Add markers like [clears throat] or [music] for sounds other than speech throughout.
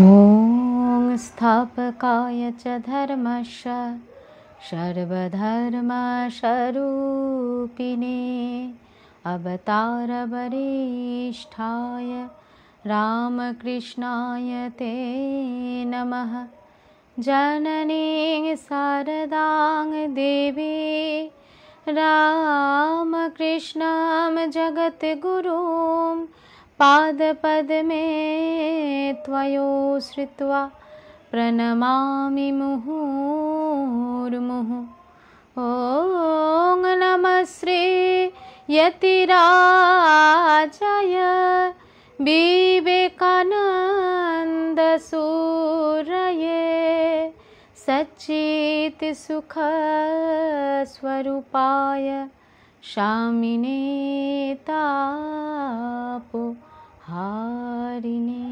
ॐ स्थापकाय च धर्मस्य सर्वधर्मस्वरूपिणे अवतारवरिष्ठाय रामकृष्णाय ते नमः। जननी शारदां देवी रामकृष्णं जगद्गुरुं पादपद्मे त्वयोश्रित्वा प्रणमामि मुहुर्मुहुः। ॐ नमः श्री यतिराजाय विवेकानन्दसूरये सच्चित्सुखस्वरूपाय शामिने तापो হারিণী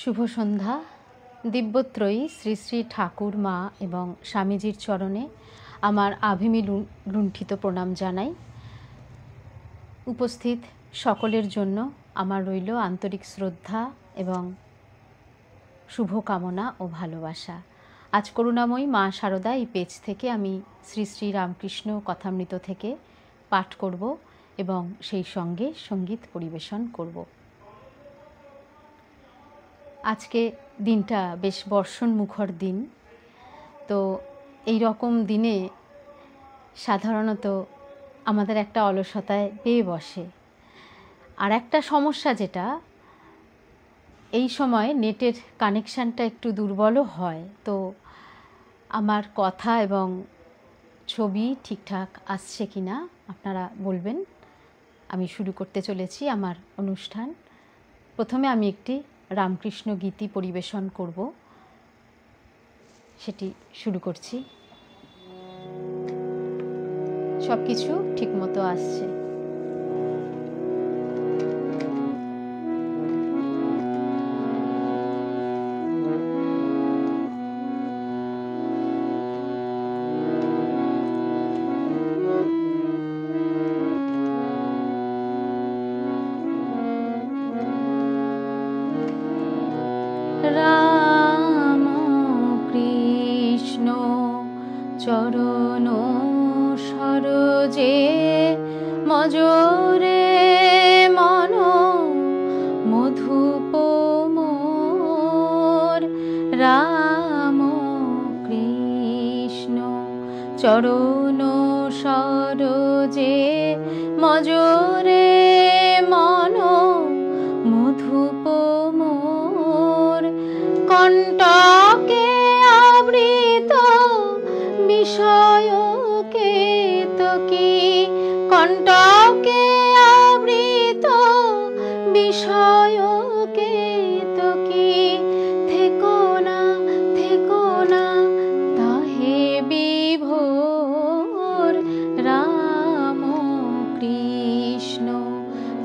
শুভ সন্ধ্যা। দিব্যত্রয়ী শ্রী শ্রী ঠাকুর মা এবং স্বামীজির চরণে আমার আভিমি লুণ্ঠিত প্রণাম জানাই। উপস্থিত সকলের জন্য আমার রইল আন্তরিক শ্রদ্ধা এবং শুভকামনা ও ভালোবাসা। আজ করুণাময়ী মা শারদা এই পেজ থেকে আমি শ্রী শ্রী রামকৃষ্ণ কথামৃত থেকে পাঠ করব এবং সেই সঙ্গে সংগীত পরিবেশন করব। আজকে দিনটা বেশ বর্ষণ মুখর দিন। তো এই রকম দিনে সাধারণত আমাদের একটা অলসতায় পেয়ে বসে। আর একটা সমস্যা যেটা, এই সময় নেটের কানেকশানটা একটু দুর্বলও হয়। তো আমার কথা এবং ছবি ঠিকঠাক আসছে কি না আপনারা বলবেন। আমি শুরু করতে চলেছি আমার অনুষ্ঠান। প্রথমে আমি একটি রামকৃষ্ণ গীতি পরিবেশন করব। সেটি শুরু করছি। সব কিছু ঠিকমতো আসছে।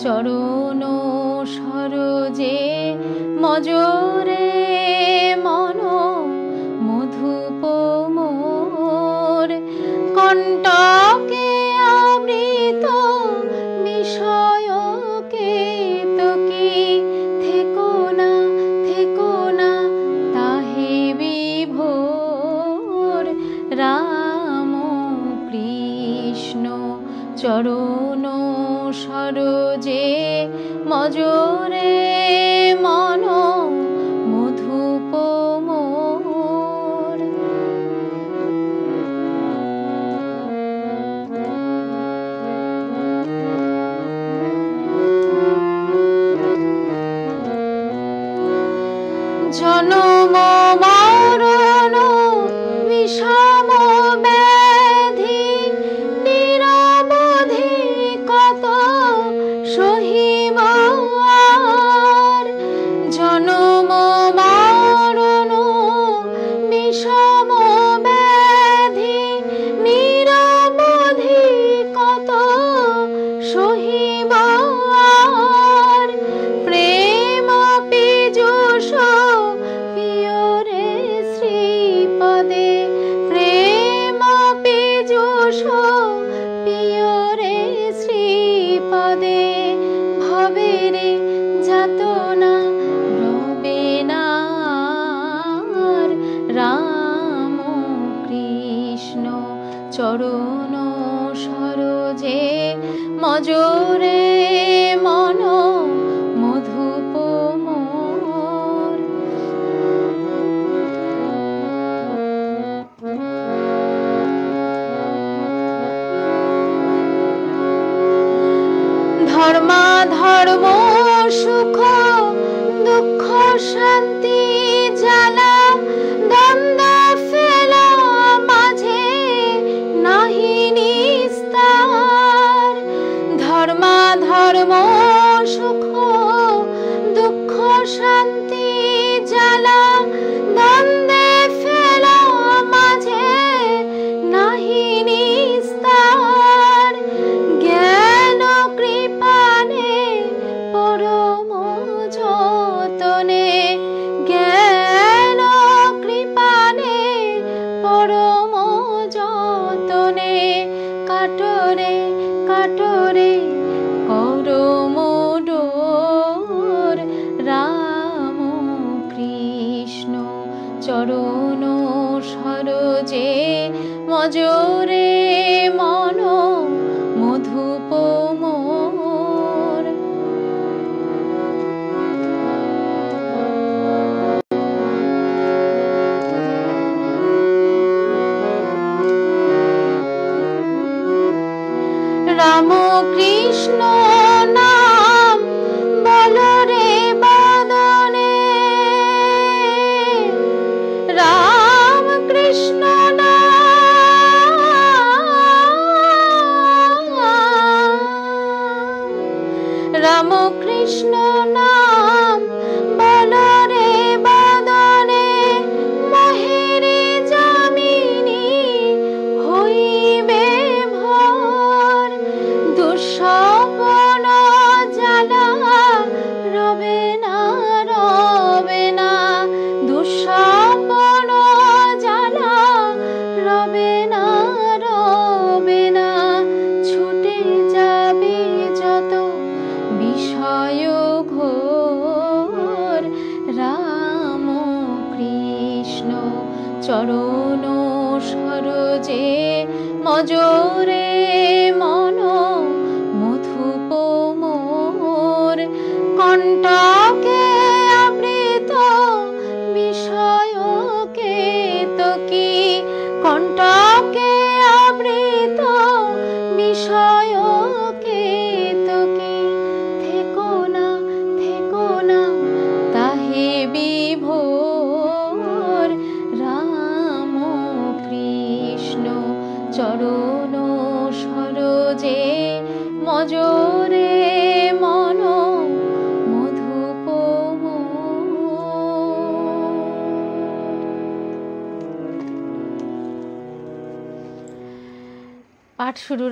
চরণ সরজে মজরে কৃষ্ণ চরণ সরজে মজরে মন ধর্মা ধর্ম সুখ দুঃখ শান্তি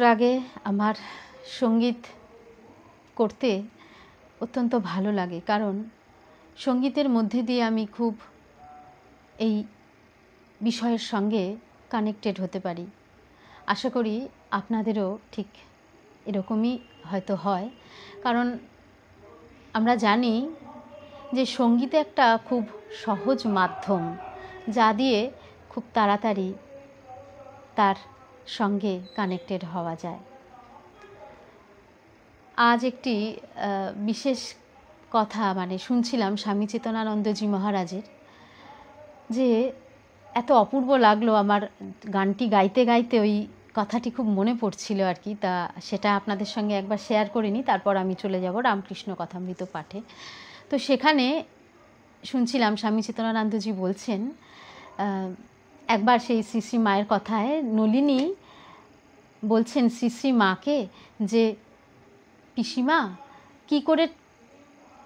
আগে আমার সংগীত করতে অত্যন্ত ভালো লাগে। কারণ সঙ্গীতের মধ্যে দিয়ে আমি খুব এই বিষয়ের সঙ্গে কানেক্টেড হতে পারি। আশা করি আপনাদেরও ঠিক এরকমই হয়তো হয়। কারণ আমরা জানি যে সংগীত একটা খুব সহজ মাধ্যম, যা দিয়ে খুব তাড়াতাড়ি তার সঙ্গে কানেক্টেড হওয়া যায়। আজ একটি বিশেষ কথা মানে শুনছিলাম স্বামী চেতনানন্দজি মহারাজের, যে এত অপূর্ব লাগল আমার গানটি গাইতে গাইতে ওই কথাটি খুব মনে পড়ছিল আর কি। তা সেটা আপনাদের সঙ্গে একবার শেয়ার করে নিই, তারপর আমি চলে যাব রামকৃষ্ণ কথামৃত পাঠে। তো সেখানে শুনছিলাম স্বামী চেতনানন্দজি বলছেন একবার সেই শ্রী মায়ের কথায় নলিনী বলছেন শ্রী মাকে যে, পিসিমা, কি করে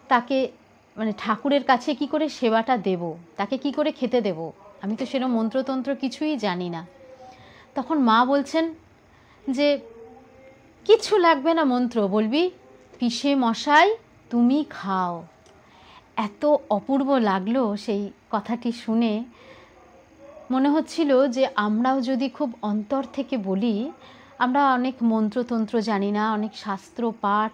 তাকে মানে ঠাকুরের কাছে কি করে সেবাটা দেব? তাকে কি করে খেতে দেব? আমি তো সেরকম মন্ত্রতন্ত্র কিছুই জানি না। তখন মা বলছেন যে কিচ্ছু লাগবে না মন্ত্র, বলবি, পিসে মশাই, তুমি খাও। এত অপূর্ব লাগল সেই কথাটি শুনে মনে হচ্ছিল যে আমরাও যদি খুব অন্তর থেকে বলি, আমরা অনেক মন্ত্রতন্ত্র জানি না, অনেক শাস্ত্র পাঠ,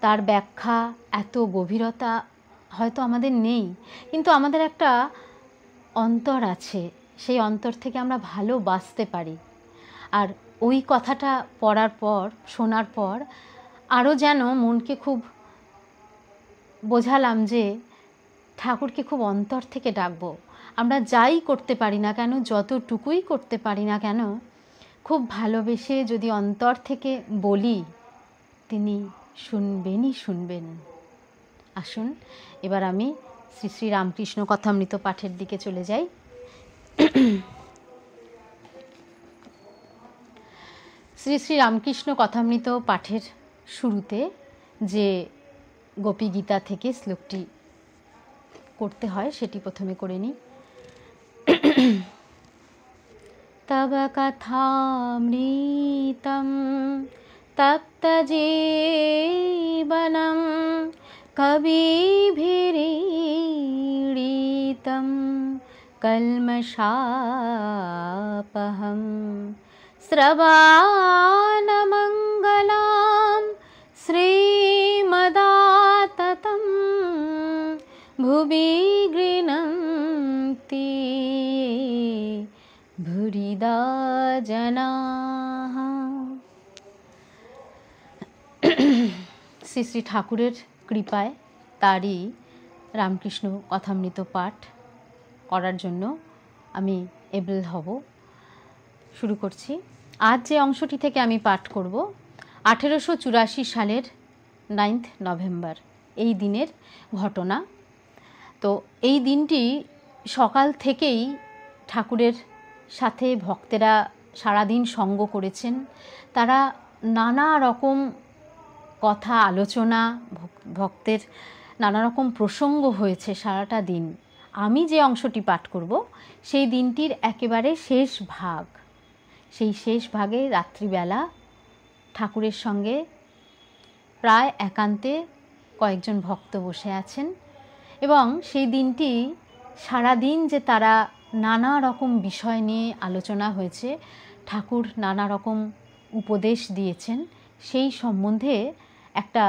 তার ব্যাখ্যা, এত গভীরতা হয়তো আমাদের নেই। কিন্তু আমাদের একটা অন্তর আছে, সেই অন্তর থেকে আমরা ভালো বাঁচতে পারি। আর ওই কথাটা পড়ার পর, শোনার পর, আরও যেন মনকে খুব বোঝালাম যে ঠাকুরকে খুব অন্তর থেকে ডাকবো। আমরা যাই করতে পারি না কেন, যতটুকুই করতে পারি না কেন, খুব ভালোবেসে যদি অন্তর থেকে বলি, তিনি শুনবেনই শুনবেন। আসুন, এবার আমি শ্রী শ্রী রামকৃষ্ণ কথামৃত পাঠের দিকে চলে যাই। শ্রী শ্রী রামকৃষ্ণ কথামৃত পাঠের শুরুতে যে গোপী গীতা থেকে শ্লোকটি করতে হয় সেটি প্রথমে করে নিই তব কথামৃতম তপ্তজীবনম कविभिरीडितं कल्मषापहं स्रवानमङ्गलां श्रीमदाततं भुवि गृह्णन्ति भुरिदा जनाः শ্রী শ্রী ঠাকুরের কৃপায় তারই রামকৃষ্ণ কথামৃত পাঠ করার জন্য আমি এবল হব শুরু করছি আজ যে অংশটি থেকে আমি পাঠ করব আঠেরোশো চুরাশি সালের নাইন্থ নভেম্বর এই দিনের ঘটনা তো এই দিনটি সকাল থেকেই ঠাকুরের সাথে ভক্তেরা সারাদিন সঙ্গ করেছেন। তারা নানা রকম কথা, আলোচনা ভক্তের নানা রকম প্রসঙ্গ হয়েছে সারাটা দিন। আমি যে অংশটি পাঠ করব, সেই দিনটির একেবারে শেষ ভাগ। সেই শেষ ভাগে রাত্রিবেলা ঠাকুরের সঙ্গে প্রায় একান্তে কয়েকজন ভক্ত বসে আছেন। এবং সেই দিনটি সারাদিন যে তারা নানা রকম বিষয় নিয়ে আলোচনা হয়েছে, ঠাকুর নানা রকম উপদেশ দিয়েছেন, সেই সম্বন্ধে একটা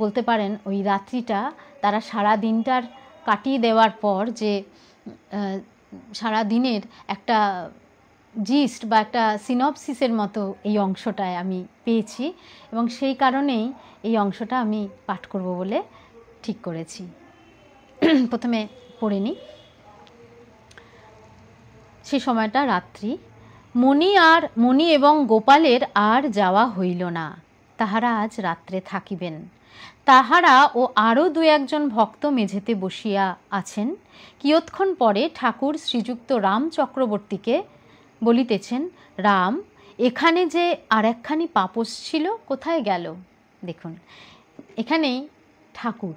বলতে পারেন ওই রাত্রিটা তারা সারা দিনটার কাটিয়ে দেওয়ার পর যে সারা দিনের একটা জিস্ট বা একটা সিনপসিসের মতো এই অংশটায় আমি পেয়েছি এবং সেই কারণেই এই অংশটা আমি পাঠ করব বলে ঠিক করেছি। [clears throat] প্রথমে পড়ে নিই। সে সময়টা রাত্রি। মণি আর, মণি এবং গোপালের আর যাওয়া হইল না। তাহারা আজ রাত্রে থাকিবেন। তাহারা ও আরও দু একজন ভক্ত মেঝেতে বসিয়া আছেন। কিয়ৎক্ষণ পরে ঠাকুর শ্রীযুক্ত রাম চক্রবর্তীকে বলিতেছেন, রাম, এখানে যে আর একখানি পাপস ছিল, কোথায় গেল? দেখুন, এখানেই ঠাকুর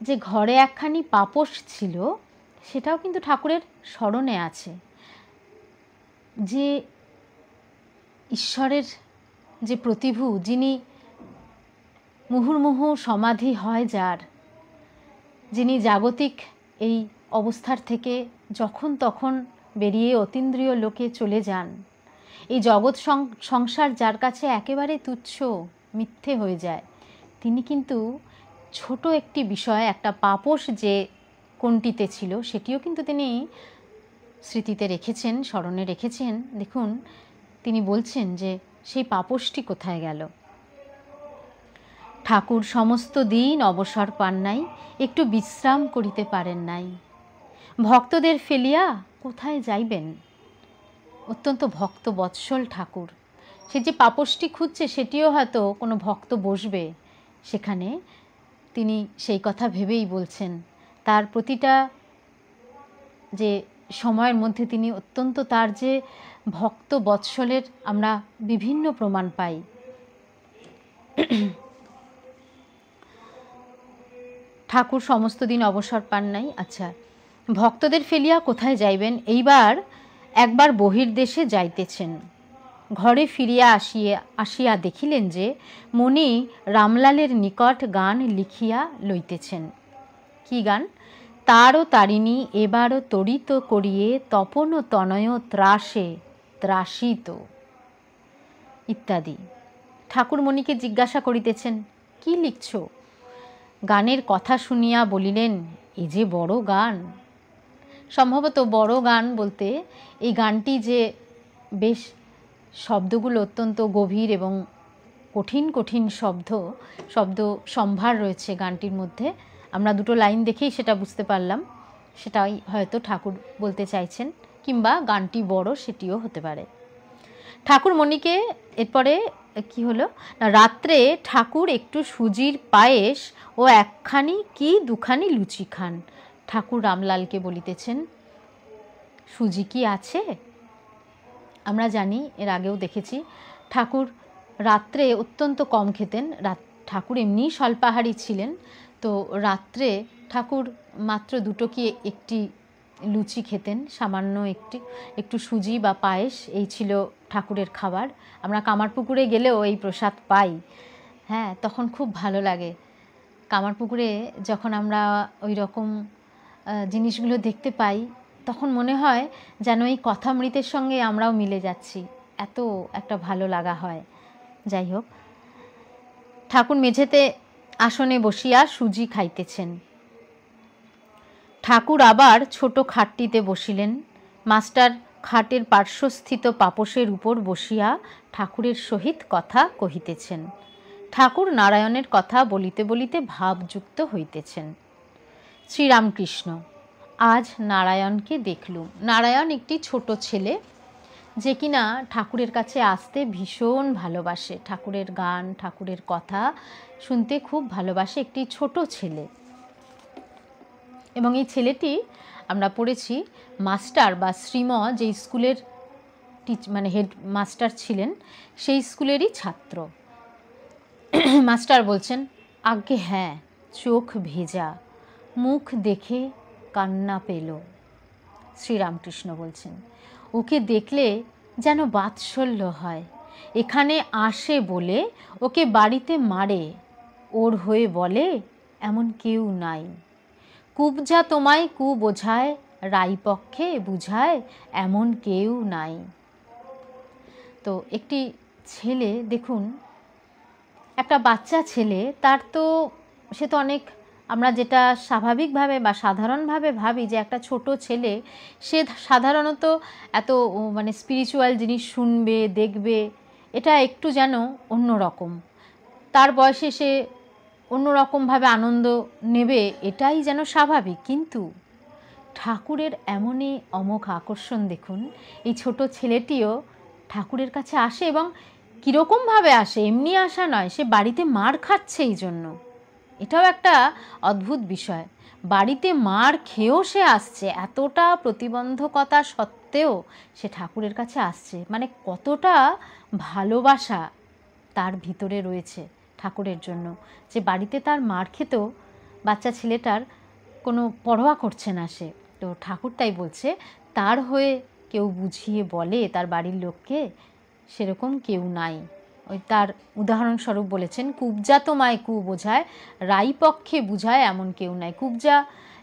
যে ঘরে একখানি পাপস ছিল, সেটাও কিন্তু ঠাকুরের স্মরণে আছে। যে ঈশ্বরের যে প্রতিভু, যিনি মুহুর্মুহু সমাধি হয় যার, যিনি জাগতিক এই অবস্থার থেকে যখন তখন বেরিয়ে অতীন্দ্রিয় লোকে চলে যান, এই জগৎ সংসার যার কাছে একেবারে তুচ্ছ, মিথ্যে হয়ে যায়, তিনি কিন্তু ছোট একটি বিষয়, একটা পাপস যে কোনটিতে ছিল সেটিও কিন্তু তিনি স্মৃতিতে রেখেছেন, স্মরণে রেখেছেন। দেখুন, তিনি বলছেন যে সেই পাপসটি কোথায় গেল? ঠাকুর সমস্ত দিন অবসর পান নাই, একটু বিশ্রাম করিতে পারেন নাই। ভক্তদের ফেলিয়া কোথায় যাইবেন? অত্যন্ত ভক্ত বৎসল ঠাকুর। সে যে পাপসটি খুঁজছে, সেটিও হয়তো কোনো ভক্ত বসবে সেখানে। তিনি সেই কথা ভেবেই বলছেন। তার প্রতিটা যে সময়ের মধ্যে তিনি অত্যন্ত তার যে ভক্ত বৎসলের আমরা বিভিন্ন প্রমাণ পাই। ঠাকুর সমস্ত দিন অবসর পান নাই। আচ্ছা ভক্তদের ফেলিয়া কোথায় যাইবেন? এইবার একবার বহির্দেশে যাইতেছেন। ঘরে ফিরিয়া আসিয়া আসিয়া দেখিলেন যে মণি রামলালের নিকট গান লিখিয়া লইতেছেন। কি গান? তারও তারিণী এবারও তরিত করিয়ে তপন তনয় ত্রাসে ত্রাসিত ইত্যাদি। ঠাকুরমণিকে জিজ্ঞাসা করিতেছেন, কি লিখছ? গানের কথা শুনিয়া বলিলেন, এ যে বড় গান। সম্ভবত বড় গান বলতে এই গানটি যে বেশ শব্দগুলো অত্যন্ত গভীর এবং কঠিন কঠিন শব্দ শব্দ সম্ভার রয়েছে গানটির মধ্যে। আমরা দুটো লাইন দেখেই সেটা বুঝতে পারলাম। সেটাই হয়তো ঠাকুর বলতে চাইছেন, কিংবা গানটি বড় সেটিও হতে পারে। ঠাকুরমণিকে এরপরে কি হলো? না, রাত্রে ঠাকুর একটু সুজির পায়েস ও একখানি কি দুখানি লুচি খান। ঠাকুর রামলালকে বলিতেছেন, সুজি কি আছে? আমরা জানি, এর আগেও দেখেছি, ঠাকুর রাত্রে অত্যন্ত কম খেতেন। রাত, ঠাকুর এমনি স্বল্পাহারী ছিলেন। তো রাত্রে ঠাকুর মাত্র দুটো কি একটি লুচি খেতেন, সামান্য একটি, একটু সুজি বা পায়েস, এই ছিল ঠাকুরের খাবার। আমরা কামারপুকুরে গেলেও এই প্রসাদ পাই। হ্যাঁ তখন খুব ভালো লাগে। কামারপুকুরে যখন আমরা ওই রকম জিনিসগুলো দেখতে পাই তখন মনে হয় যেন এই কথামৃতের সঙ্গে আমরাও মিলে যাচ্ছি। এত একটা ভালো লাগা হয়। যাই হোক, ঠাকুর মেঝেতে আসনে বসিয়া সুজি খাইতেছেন। ঠাকুর আবার ছোট খাটটিতে বসিলেন। মাস্টার খাটের পার্শ্বস্থিত পাপসের উপর বসিয়া ঠাকুরের সহিত কথা কহিতেছেন। ঠাকুর নারায়ণের কথা বলিতে বলিতে ভাবযুক্ত হইতেছেন। শ্রীরামকৃষ্ণ আজ নারায়ণকে দেখলুম। নারায়ণ একটি ছোট ছেলে, যে কিনা ঠাকুরের কাছে আসতে ভীষণ ভালোবাসে। ঠাকুরের গান, ঠাকুরের কথা শুনতে খুব ভালোবাসে একটি ছোট ছেলে। এবং এই ছেলেটি আমরা পড়েছি মাস্টার বা শ্রীম যে স্কুলের টিচ মানে হেড মাস্টার ছিলেন, সেই স্কুলেরই ছাত্র। মাস্টার বলছেন আগে হ্যাঁ চোখ ভেজা, মুখ দেখে কান্না পেল। শ্রীরামকৃষ্ণ বলছেন, ওকে দেখলে যেন বাৎসল্য হয়। এখানে আসে বলে ওকে বাড়িতে মারে। ওর হয়ে বলে এমন কেউ নাই। কুবজা তোমায় কু বোঝায় রাইপক্ষে বুঝায় এমন কেউ নাই। তো একটি ছেলে, দেখুন, একটা বাচ্চা ছেলে, তার তো, সে তো অনেক আমরা যেটা স্বাভাবিকভাবে বা সাধারণভাবে ভাবি যে একটা ছোট ছেলে, সে সাধারণত এত মানে স্পিরিচুয়াল জিনিস শুনবে, দেখবে, এটা একটু যেন অন্য রকম তার বয়সে সে অন্যরকমভাবে আনন্দ নেবে, এটাই যেন স্বাভাবিক। কিন্তু ঠাকুরের এমনই অমোঘ আকর্ষণ দেখুন, এই ছোট ছেলেটিও ঠাকুরের কাছে আসে এবং কীরকমভাবে আসে, এমনি আসা নয়, সে বাড়িতে মার খাচ্ছে এই জন্য এটাও একটা অদ্ভুত বিষয়। বাড়িতে মার খেয়েও সে আসছে, এতটা প্রতিবন্ধকতা সত্ত্বেও সে ঠাকুরের কাছে আসছে। মানে কতটা ভালোবাসা তার ভিতরে রয়েছে ঠাকুরের জন্য যে বাড়িতে তার মার খেতেও বাচ্চা ছেলেটার কোনো পরোয়া করছে না সে। তো ঠাকুর তাই বলছে, তার হয়ে কেউ বুঝিয়ে বলে তার বাড়ির লোককে, সেরকম কেউ নাই। ওই তার উদাহরণস্বরূপ বলেছেন, কুবজা তো মায় কু বোঝায়, রাই পক্ষে বুঝায় এমন কেউ নাই। কুবজা,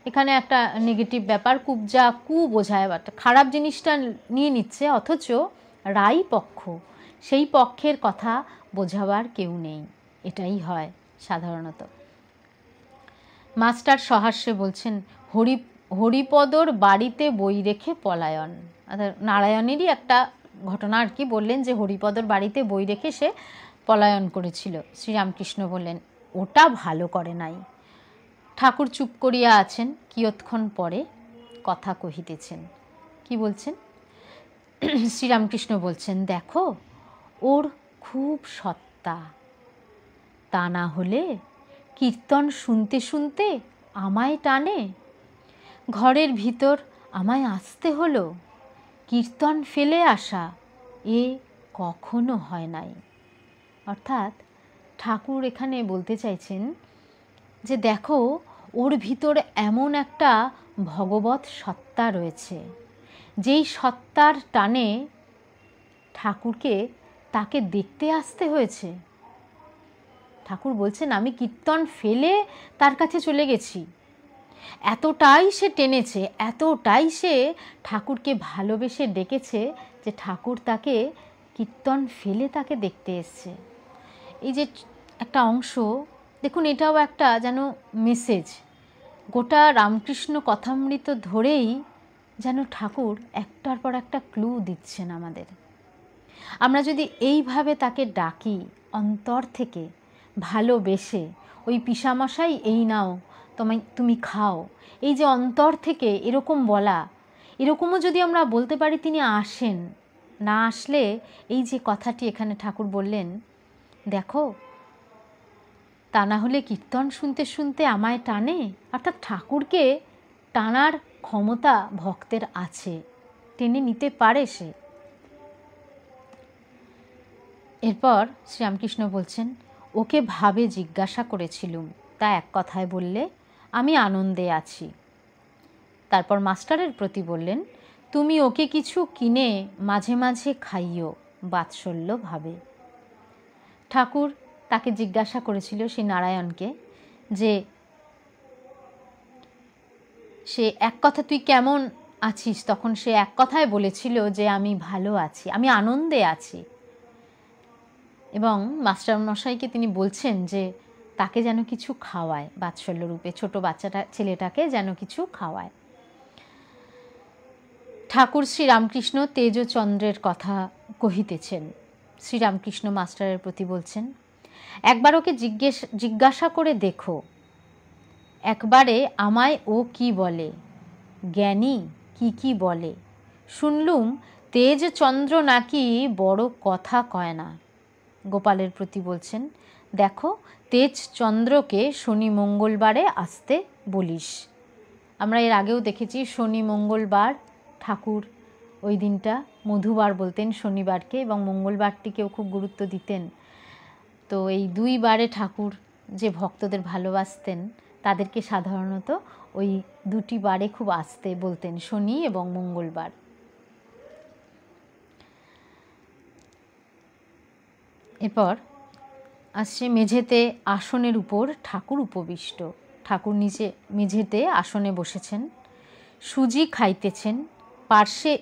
এখানে একটা নেগেটিভ ব্যাপার, কুবজা কু বোঝায় বা খারাপ জিনিসটা নিয়ে নিচ্ছে, অথচ রাই পক্ষ, সেই পক্ষের কথা বোঝাবার কেউ নেই, এটাই হয় সাধারণত। মাস্টার সহাস্যে বলছেন, হরি, হরিপদর বাড়িতে বই রেখে পলায়ন। নারায়ণেরই একটা ঘটনা আর কি বললেন যে হরিপদর বাড়িতে বই রেখে সে পলায়ন করেছিল। শ্রীরামকৃষ্ণ বললেন, ওটা ভালো করে নাই। ঠাকুর চুপ করিয়া আছেন, কিয়ৎক্ষণ পরে কথা কহিতেছেন। কি বলছেন? শ্রীরামকৃষ্ণ বলছেন, দেখো, ওর খুব সত্তা। তা না হলে কীর্তন শুনতে শুনতে আমায় টানে। ঘরের ভিতর আমায় আসতে হলো। কীর্তন ফেলে আসা এ কখনো হয় নাই। অর্থাৎ ঠাকুর এখানে বলতে চাইছেন যে দেখো, ওর ভিতর এমন একটা ভগবত সত্তা রয়েছে, যেই সত্তার টানে ঠাকুরকে তাকে দেখতে আসতে হয়েছে। ঠাকুর বলছেন, আমি কীর্তন ফেলে তার কাছে চলে গেছি। এতটাই সে টেনেছে, এতটাই সে ঠাকুরকে ভালোবেসে ডেকেছে যে ঠাকুর তাকে কীর্তন ফেলে তাকে দেখতে এসছে। এই যে একটা অংশ, দেখুন এটাও একটা যেন মেসেজ গোটা রামকৃষ্ণ কথামৃত ধরেই যেন ঠাকুর একটার পর একটা ক্লু দিচ্ছেন আমাদের। আমরা যদি এইভাবে তাকে ডাকি, অন্তর থেকে ভালোবেসে, ওই পিসামশাই, এই নাও তোমায়, তুমি খাও। এই যে অন্তর থেকে এরকম বলা, এরকমও যদি আমরা বলতে পারি তিনি আসেন, না আসলে এই যে কথাটি এখানে ঠাকুর বললেন, দেখো, তা না হলে কীর্তন শুনতে শুনতে আমায় টানে, অর্থাৎ ঠাকুরকে টানার ক্ষমতা ভক্তের আছে, টেনে নিতে পারে সে। এরপর শ্রীরামকৃষ্ণ বলছেন, ওকে ভাবে জিজ্ঞাসা করেছিলুম। তা এক কথায় বললে আমি আনন্দে আছি। তারপর মাস্টারের প্রতি বললেন, তুমি ওকে কিছু কিনে মাঝে মাঝে খাইও বাৎসল্য ভাবে ঠাকুর তাকে জিজ্ঞাসা করেছিল সেই নারায়ণকে যে, সে এক কথা তুই কেমন আছিস? তখন সে এক কথায় বলেছিল যে, আমি ভালো আছি, আমি আনন্দে আছি। এবং মাস্টারমশাইকে তিনি বলছেন যে তাকে যেন কিছু খাওয়ায়, বাৎসল্য রূপে ছোট বাচ্চাটা, ছেলেটাকে যেন কিছু খাওয়ায়। ঠাকুর শ্রীরামকৃষ্ণ তেজচন্দ্রের কথা কহিতেছেন। শ্রীরামকৃষ্ণ মাস্টারের প্রতি বলছেন, একবার ওকে জিজ্ঞেস, জিজ্ঞাসা করে দেখো। একবারে আমায় ও কি বলে? জ্ঞানী কি কি বলে? শুনলুম, তেজচন্দ্র নাকি বড় কথা কয় না। গোপালের প্রতি বলছেন, দেখো তেজচন্দ্রকে শনি মঙ্গলবারে আসতে বলিস। আমরা এর আগেও দেখেছি শনি মঙ্গলবার ঠাকুর ওই দিনটা মধুবার বলতেন শনিবারকে এবং মঙ্গলবারটিকেও খুব গুরুত্ব দিতেন। তো এই দুই বারে ঠাকুর যে ভক্তদের ভালোবাসতেন, তাদেরকে সাধারণত ওই দুটি বারে খুব আসতে বলতেন শনি এবং মঙ্গলবার। এরপর আসছে মেঝেতে আসনের উপর ঠাকুর উপবিষ্ট। ঠাকুর নিচে মেঝেতে আসনে বসেছেন, সুজি খাইতেছেন, পার্শ্বে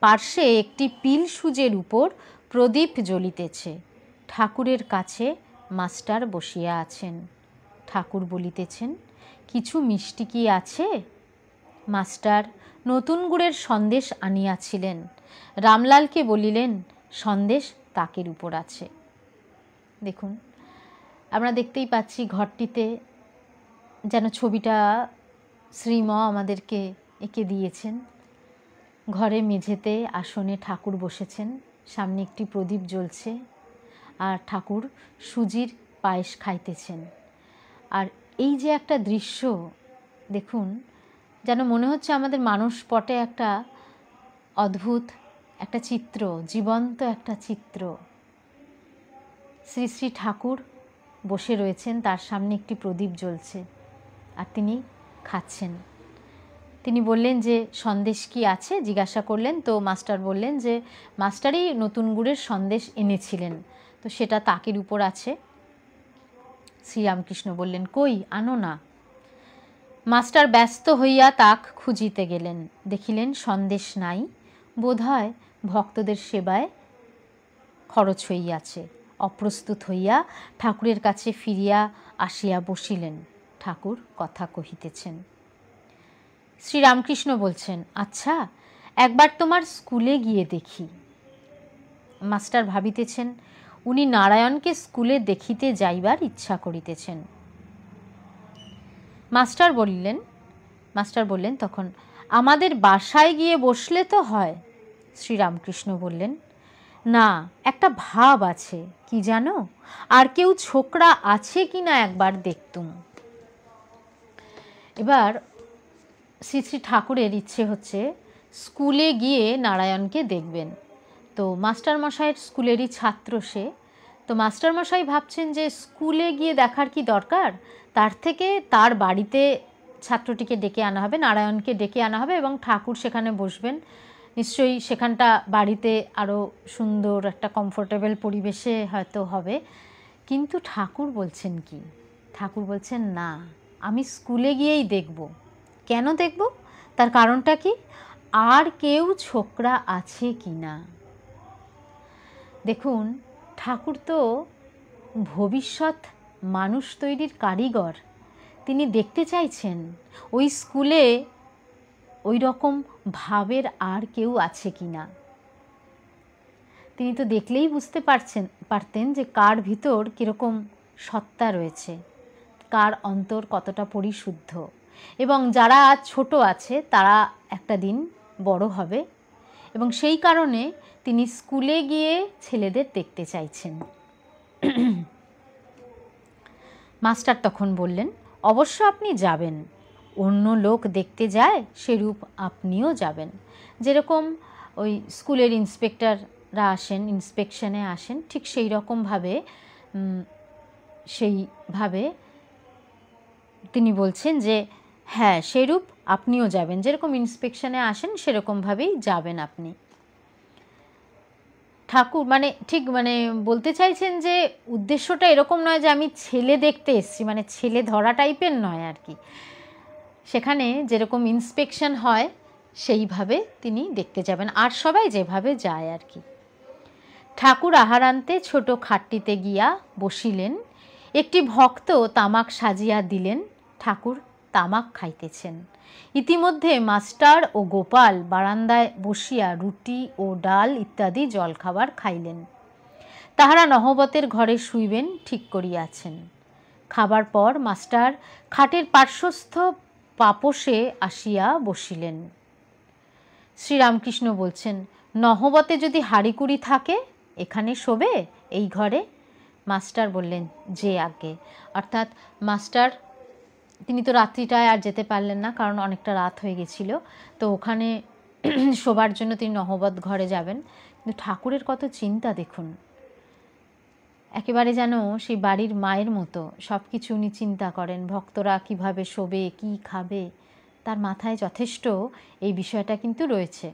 পার্শ্বে একটি পিল সুজের উপর প্রদীপ জ্বলিতেছে। ঠাকুরের কাছে মাস্টার বসিয়া আছেন। ঠাকুর বলিতেছেন, কিছু মিষ্টি কি আছে? মাস্টার নতুন গুড়ের সন্দেশ আনিয়াছিলেন। রামলালকে বলিলেন, সন্দেশ তাকের উপর আছে। দেখুন আমরা দেখতেই পাচ্ছি ঘরটিতে যেন ছবিটা শ্রীম আমাদেরকে এঁকে দিয়েছেন। ঘরে মেঝেতে আসনে ঠাকুর বসেছেন, সামনে একটি প্রদীপ জ্বলছে আর ঠাকুর সুজির পায়েস খাইতেছেন। আর এই যে একটা দৃশ্য, দেখুন, যেন মনে হচ্ছে আমাদের মানুষ পটে একটা অদ্ভুত একটা চিত্র, জীবন্ত একটা চিত্র। শ্রী শ্রী ঠাকুর বসে রয়েছেন, তার সামনে একটি প্রদীপ জ্বলছে আর তিনি খাচ্ছেন। তিনি বললেন যে, সন্দেশ কি আছে? জিজ্ঞাসা করলেন। তো মাস্টার বললেন যে, মাস্টারই নতুন গুড়ের সন্দেশ এনেছিলেন। তো সেটা তাকের উপর আছে। শ্রীরামকৃষ্ণ বললেন, কই, আনো না। মাস্টার ব্যস্ত হইয়া তাক খুঁজিতে গেলেন। দেখিলেন সন্দেশ নাই। বোধহয় ভক্তদের সেবায় খরচ হইয়াছে। অপ্রস্তুত হইয়া ঠাকুরের কাছে ফিরিয়া আসিয়া বসিলেন। ঠাকুর কথা কহিতেছেন, শ্রীরামকৃষ্ণ বলছেন আচ্ছা একবার তোমার স্কুলে গিয়ে দেখি। মাস্টার ভাবিতেছেন, উনি নারায়ণকে স্কুলে দেখিতে যাইবার ইচ্ছা করিতেছেন। মাস্টার বললেন মাস্টার বললেন, তখন আমাদের বাসায় গিয়ে বসলে তো হয়? শ্রীরামকৃষ্ণ বললেন না, একটা ভাব আছে, কি জানো? আর কেউ ছোকরা আছে কি না একবার দেখতুম। এবার শ্রী শ্রী ঠাকুরের ইচ্ছে হচ্ছে স্কুলে গিয়ে নারায়ণকে দেখবেন। তো মাস্টারমশাইয়ের স্কুলেরই ছাত্র সে। তো মাস্টারমশাই ভাবছেন যে স্কুলে গিয়ে দেখার কি দরকার? তার থেকে তার বাড়িতে ছাত্রটিকে ডেকে আনা হবে, নারায়ণকে ডেকে আনা হবে এবং ঠাকুর সেখানে বসবেন। নিশ্চয়ই সেখানটা বাড়িতে আরও সুন্দর একটা কমফোর্টেবল পরিবেশে হয়তো হবে। কিন্তু ঠাকুর বলছেন কি? ঠাকুর বলছেন, না, আমি স্কুলে গিয়েই দেখব। কেন দেখব? তার কারণটা কি? আর কেউ ছোকরা আছে কি না? দেখুন, ঠাকুর তো ভবিষ্যৎ মানুষ তৈরির কারিগর। তিনি দেখতে চাইছেন, ওই স্কুলে ওই রকম ভাবের আর কেউ আছে কি না? তিনি তো দেখলেই বুঝতে পারছেন, পারতেন যে কার ভিতর কীরকম সত্তা রয়েছে, কার অন্তর কতটা পরিশুদ্ধ। এবং যারা ছোট আছে, তারা একটা দিন বড় হবে। এবং সেই কারণে তিনি স্কুলে গিয়ে ছেলেদের দেখতে চাইছেন। মাস্টার তখন বললেন, অবশ্য আপনি যাবেন। অন্য লোক দেখতে যায়, সেরূপ আপনিও যাবেন। যেরকম ওই স্কুলের ইন্সপেক্টররা আসেন, ইন্সপেকশনে আসেন, ঠিক সেই রকমভাবে সেইভাবে তিনি বলছেন যে হ্যাঁ সেরূপ আপনিও যাবেন। যেরকম ইন্সপেকশনে আসেন, সেরকমভাবেই যাবেন আপনি। ঠাকুর মানে ঠিক মানে বলতে চাইছেন যে, উদ্দেশ্যটা এরকম নয় যে আমি ছেলে দেখতে এসছি মানে ছেলে ধরা টাইপের নয় আর কি। সেখানে যেরকম ইন্সপেকশন হয়, সেইভাবে তিনি দেখতে যাবেন। আর সবাই যেভাবে যায় আর কি। ঠাকুর আহারান্তে ছোট খাটটিতে গিয়া বসিলেন। একটি ভক্ত তামাক সাজিয়া দিলেন। ঠাকুর তামাক খাইতেছেন। ইতিমধ্যে মাস্টার ও গোপাল বারান্দায় বসিয়া রুটি ও ডাল ইত্যাদি জলখাবার খাইলেন। তাহারা নহবতের ঘরে শুইবেন, ঠিক করিয়াছেন। খাবার পর মাস্টার খাটের পার্শ্বস্থ পাপসে আসিয়া বসিলেন। শ্রীরামকৃষ্ণ বলছেন, নহবতে যদি হাড়িকুড়ি থাকে, এখানে শোবে, এই ঘরে? মাস্টার বললেন, যে আগে অর্থাৎ মাস্টার, তিনি তো রাত্রিটায় আর যেতে পারলেন না, কারণ অনেকটা রাত হয়ে গেছিল। তো ওখানে শোবার জন্য তিনি নহবত ঘরে যাবেন। কিন্তু ঠাকুরের কত চিন্তা দেখুন। একেবারে যেন সেই বাড়ির মায়ের মতো সব কিছু উনি চিন্তা করেন, ভক্তরা কীভাবে শোবে, কি খাবে, তার মাথায় যথেষ্ট এই বিষয়টা কিন্তু রয়েছে।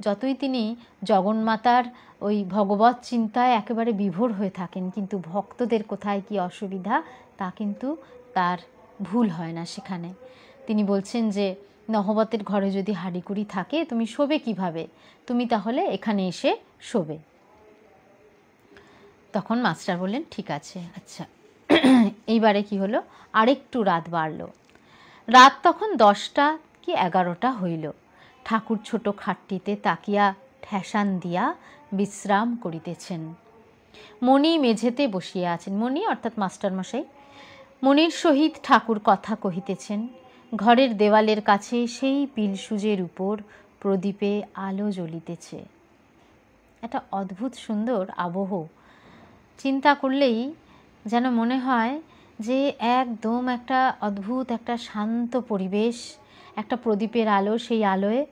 যতই তিনি জগন্মাতার ওই ভগবত চিন্তায় একেবারে বিভোর হয়ে থাকেন, কিন্তু ভক্তদের কোথায় কি অসুবিধা, তা কিন্তু তার ভুল হয় না সেখানে। তিনি বলছেন যে, নহবতের ঘরে যদি হাঁড়িকুড়ি থাকে, তুমি শোবে কীভাবে? তুমি তাহলে এখানে এসে শোবে। তখন মাস্টার বললেন, ঠিক আছে। আচ্ছা। এইবারে কি হলো? আরেকটু রাত বাড়ল। রাত তখন দশটা কি এগারোটা হইল। ঠাকুর ছোট খাটটিতে তাকিয়া ঠেসান দিয়া বিশ্রাম করিতেছেন। মণি মেঝেতে বসিয়া আছেন। মণি, অর্থাৎ মাস্টারমশাই মনির সহিত ঠাকুর কথা কহিতেছেন। ঘরের দেওয়ালের কাছে সেই পিলসুজের উপর প্রদীপে আলো জ্বলিতেছে। একটা অদ্ভুত সুন্দর আবহ চিন্তা করলেই যেন মনে হয় যে একদম একটা অদ্ভুত, একটা শান্ত পরিবেশ, একটা প্রদীপের আলো, সেই আলোয়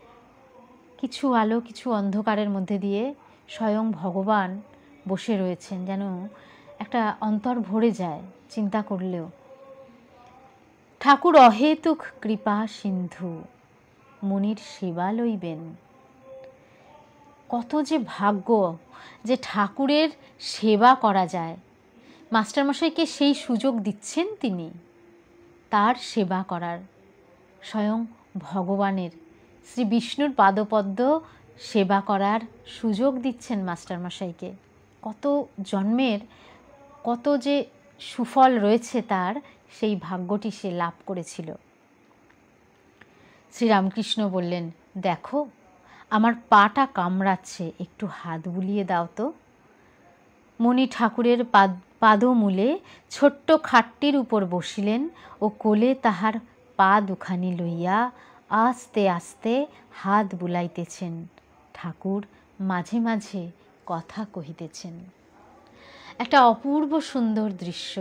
কিছু আলো, কিছু অন্ধকারের মধ্যে দিয়ে স্বয়ং ভগবান বসে রয়েছেন, যেন একটা অন্তর ভরে যায় চিন্তা করলেও। ঠাকুর অহেতুক কৃপা সিন্ধু, মনির সেবা লইবেন। কত যে ভাগ্য যে ঠাকুরের সেবা করা যায়। মাস্টারমশাইকে সেই সুযোগ দিচ্ছেন তিনি, তার সেবা করার। স্বয়ং ভগবানের, শ্রী বিষ্ণুর পাদপদ্ম সেবা করার সুযোগ দিচ্ছেন মাস্টারমশাইকে। কত জন্মের, কত যে সুফল রয়েছে তার, সেই ভাগ্যটি সে লাভ করেছিল। শ্রীরামকৃষ্ণ বললেন, দেখো আমার পাটা কামড়াচ্ছে, একটু হাত বুলিয়ে দাও তো। মণি ঠাকুরের পাদ পাদমূলে ছোট্ট খাটটির উপর বসিলেন ও কোলে তাহার পা দুখানি লইয়া আস্তে আস্তে হাত বুলাইতেছেন। ঠাকুর মাঝে মাঝে কথা কহিতেছেন। একটা অপূর্ব সুন্দর দৃশ্য।